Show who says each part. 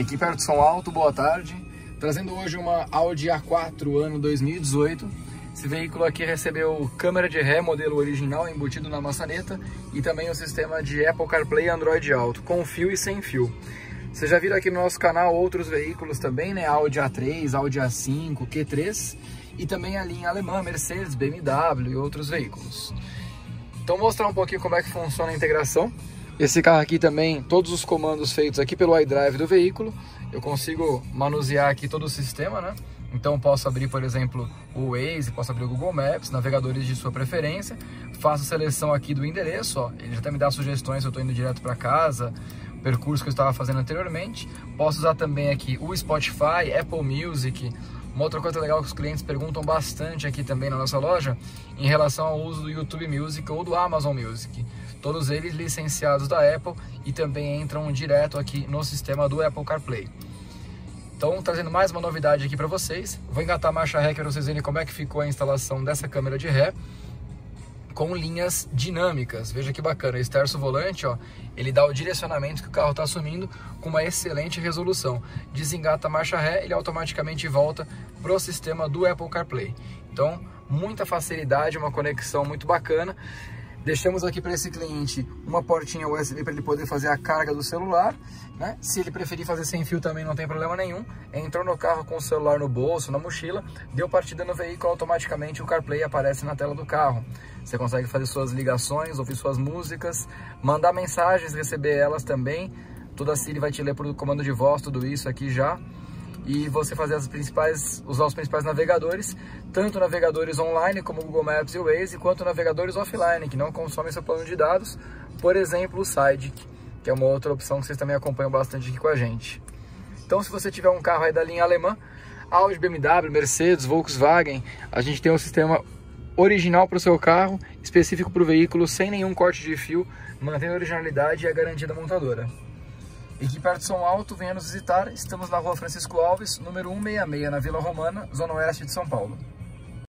Speaker 1: Equipe Arte Som Alto, boa tarde. Trazendo hoje uma Audi A4 ano 2018. Esse veículo aqui recebeu câmera de ré modelo original embutido na maçaneta e também o sistema de Apple CarPlay Android Auto, com fio e sem fio. Vocês já viram aqui no nosso canal outros veículos também, né? Audi A3, Audi A5, Q3 e também a linha alemã, Mercedes, BMW e outros veículos. Então mostrar um pouquinho como é que funciona a integração. Esse carro aqui também, todos os comandos feitos aqui pelo iDrive do veículo, eu consigo manusear aqui todo o sistema, né? Então posso abrir, por exemplo, o Waze, posso abrir o Google Maps, navegadores de sua preferência, faço seleção aqui do endereço, ó, ele já até me dá sugestões se eu estou indo direto para casa, percurso que eu estava fazendo anteriormente. Posso usar também aqui o Spotify, Apple Music. Uma outra coisa legal que os clientes perguntam bastante aqui também na nossa loja, em relação ao uso do YouTube Music ou do Amazon Music todos eles licenciados da Apple e também entram direto aqui no sistema do Apple CarPlay. Então, trazendo mais uma novidade aqui para vocês, vou engatar a marcha ré para vocês verem como é que ficou a instalação dessa câmera de ré com linhas dinâmicas. Veja que bacana, esse terço volante, ó, ele dá o direcionamento que o carro está assumindo com uma excelente resolução. Desengata a marcha ré, ele automaticamente volta para o sistema do Apple CarPlay. Então, muita facilidade, uma conexão muito bacana. Deixamos aqui para esse cliente uma portinha USB para ele poder fazer a carga do celular. Né? Se ele preferir fazer sem fio também não tem problema nenhum. Entrou no carro com o celular no bolso, na mochila, deu partida no veículo, automaticamente o CarPlay aparece na tela do carro. Você consegue fazer suas ligações, ouvir suas músicas, mandar mensagens, receber elas também. Toda a Siri vai te ler por comando de voz, tudo isso aqui já e você fazer as principais, usar os principais navegadores, tanto navegadores online como Google Maps e Waze, quanto navegadores offline, que não consomem seu plano de dados, por exemplo, o Sidekick, que é uma outra opção que vocês também acompanham bastante aqui com a gente. Então, se você tiver um carro aí da linha alemã, Audi, BMW, Mercedes, Volkswagen, a gente tem um sistema original para o seu carro, específico para o veículo, sem nenhum corte de fio, mantendo a originalidade e a garantia da montadora. Equipe Arte Som Alto, venha nos visitar. Estamos na rua Francisco Alves, número 166, na Vila Romana, Zona Oeste de São Paulo.